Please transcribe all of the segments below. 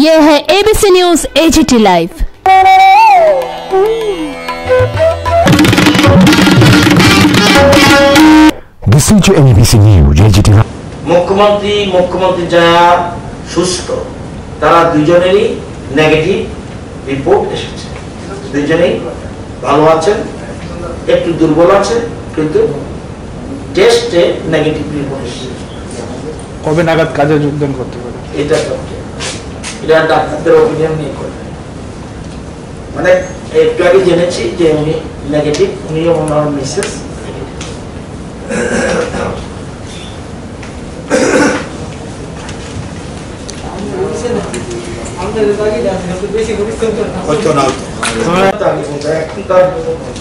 ये है ABC news AGT live This is your NBC News, JGT মুখ্যমন্ত্রী মুখ্যমন্ত্রী যারা সুস্থ তারা দুজনেরই নেগেটিভ রিপোর্ট এসেছে দুজনেই ভালো আছেন একটু দুর্বল আছে কিন্তু টেস্টে নেগেটিভ রিপোর্ট এসেছে কবে নাগাদ কাজে যোগদান করতে পারে এটা সবচেয়ে এটা ডাক্তারদের অপিনিয়ন নিয়ে করবে মানে একটু আগে জেনেছি যে উনি নেগেটিভ উনিও ওনার মিসেস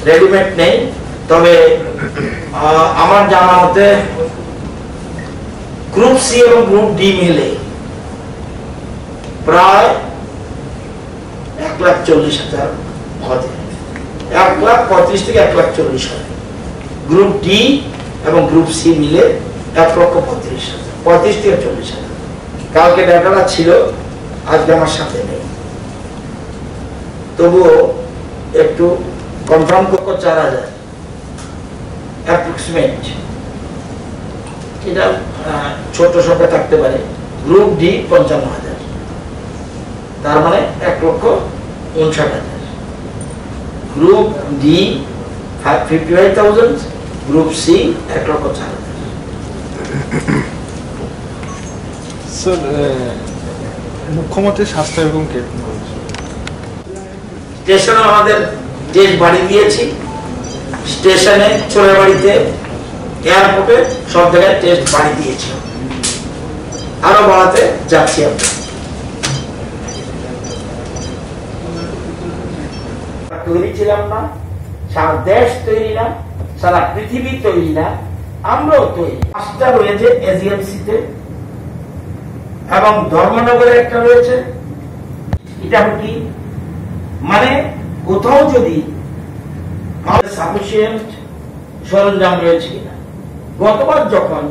রেডিমেড নেই, তবে আমার জানা মতে গ্রুপ সি এবং গ্রুপ ডি মিলে প্রায় এক লাখ চল্লিশ হাজার হবে এক লাখ পঁয়ত্রিশ থেকে এক লাখ চল্লিশ হবে গ্রুপ ডি এবং গ্রুপ সি মিলে এক লক্ষ পঁয়ত্রিশ হাজার। পঁয়ত্রিশ থেকে চল্লিশ হাজার। কালকে ডাটাটা ছিল, আজকে আমার সাথে নেই। তবুও একটু কনফার্ম করব চার হাজার। অ্যাপ্রক্সিমেট এটা ছোট সংখ্যা থাকতে পারে। গ্রুপ ডি পঞ্চান্ন হাজার। তার মানে এক লক্ষ উনষাট হাজার। Group D fifty five thousand group C এক লক্ষ চার হাজার। স্যার মুখ্যমন্ত্রী স্বাস্থ্য এবং কে স্টেশনে আমাদের টেস্ট বাড়ি দিয়েছি। স্টেশনে চোরের বাড়িতে এয়ারপোর্টে সব জায়গায় টেস্ট বাড়ি দিয়েছি। আরও বাড়াতে যাচ্ছি আমরা। তৈরি ছিলাম না, সারা দেশ তৈরি না, সারা পৃথিবী তৈরি না, আমরাও তৈরি। পাঁচটা রয়েছে এজিএমসিতে এবং ধর্মনগরে একটা রয়েছে। এটা কি? মানে কোথাও যদি সাফিসিয়েন্ট সরঞ্জাম রয়েছে কিনা। গতবার যখন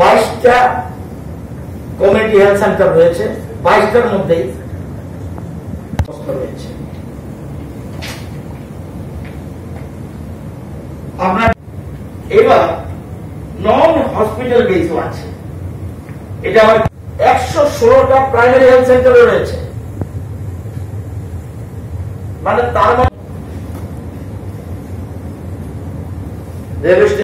বাইশটা কমিউনিটি হেলথ সেন্টার রয়েছে, বাইশটার মধ্যেই রয়েছে। আমরা এবার নন হসপিটাল বেসও আছে। এটা আমার একশো ষোলোটা প্রাইমারি হেলথ সেন্টারে রয়েছে। মানে তার মানে